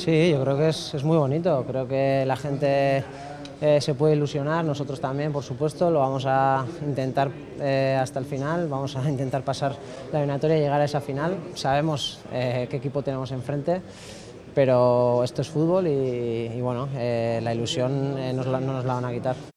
Sí, yo creo que es, es muy bonito, creo que la gente eh, se puede ilusionar, nosotros también, por supuesto, lo vamos a intentar eh, hasta el final, vamos a intentar pasar la eliminatoria y llegar a esa final. Sabemos eh, qué equipo tenemos enfrente, pero esto es fútbol y, y bueno, eh, la ilusión eh, no nos la van a quitar.